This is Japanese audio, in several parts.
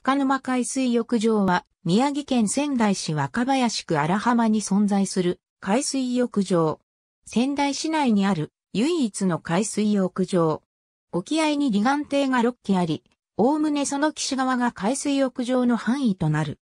深沼海水浴場は宮城県仙台市若林区荒浜に存在する海水浴場。仙台市内にある唯一の海水浴場。沖合に離岸堤が6基あり、おおむねその岸側が海水浴場の範囲となる。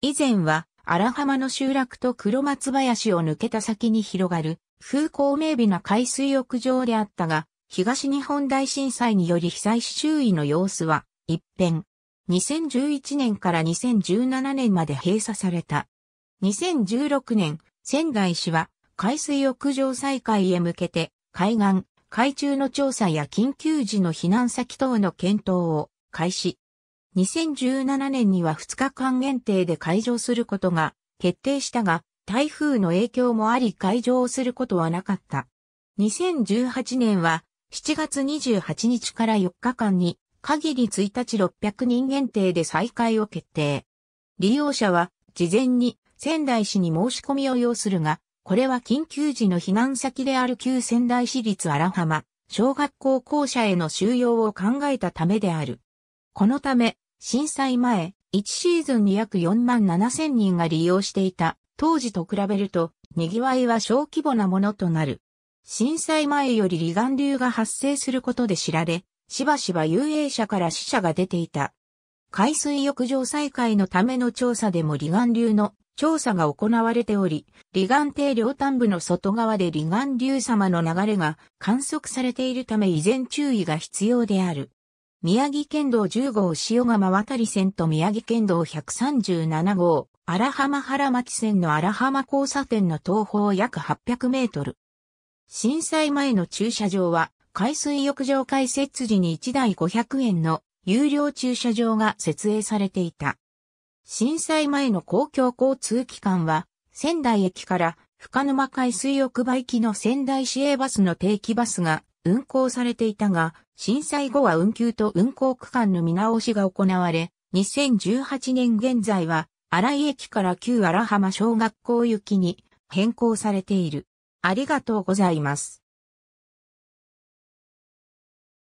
以前は荒浜の集落と黒松林を抜けた先に広がる風光明媚な海水浴場であったが、東日本大震災により被災し周囲の様子は一変。2011年から2017年まで閉鎖された。2016年、仙台市は海水浴場再開へ向けて海岸、海中の調査や緊急時の避難先等の検討を開始。2017年には2日間限定で開場することが決定したが、台風の影響もあり開場をすることはなかった。2018年は7月28日から4日間に限り1日600人限定で再開を決定。利用者は事前に仙台市に申し込みを要するが、これは緊急時の避難先である旧仙台市立荒浜、小学校校舎への収容を考えたためである。このため、震災前、1シーズンに約4万7千人が利用していた当時と比べると、賑わいは小規模なものとなる。震災前より離岸流が発生することで知られ、しばしば遊泳者から死者が出ていた。海水浴場再開のための調査でも離岸流の調査が行われており、離岸堤両端部の外側で離岸流様の流れが観測されているため依然注意が必要である。宮城県道10号塩釜渡り線と宮城県道137号荒浜原町線の荒浜交差点の東方約800メートル。震災前の駐車場は海水浴場開設時に1台500円の有料駐車場が設営されていた。震災前の公共交通機関は、仙台駅から深沼海水浴場行きの仙台市営バスの定期バスが運行されていたが、震災後は運休と運行区間の見直しが行われ、2018年現在は、荒井駅から旧荒浜小学校行きに変更されている。ありがとうございます。